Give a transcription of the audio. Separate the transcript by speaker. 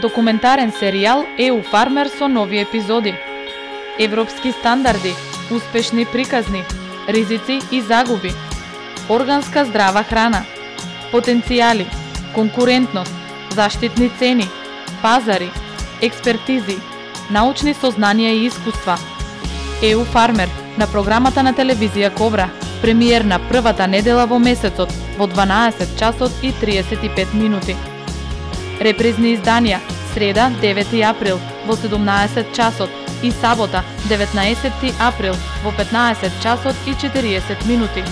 Speaker 1: Документарен серијал EU Farmer со нови епизоди. Европски стандарди, успешни приказни, ризици и загуби. Органска здрава храна. Потенцијали, конкурентност, заштитни цени, пазари, експертизи, научни сознанија и искуства. EU Farmer на програмата на телевизија Кобра, премиер на првата недела во месецот во 12 часот и 35 минути. Репризни изданија среда 9 април во 17 часот и сабота 19 април во 15 часот и 40 минути.